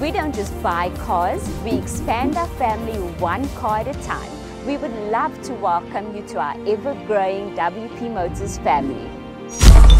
We don't just buy cars, we expand our family one car at a time. We would love to welcome you to our ever-growing WP Motors family.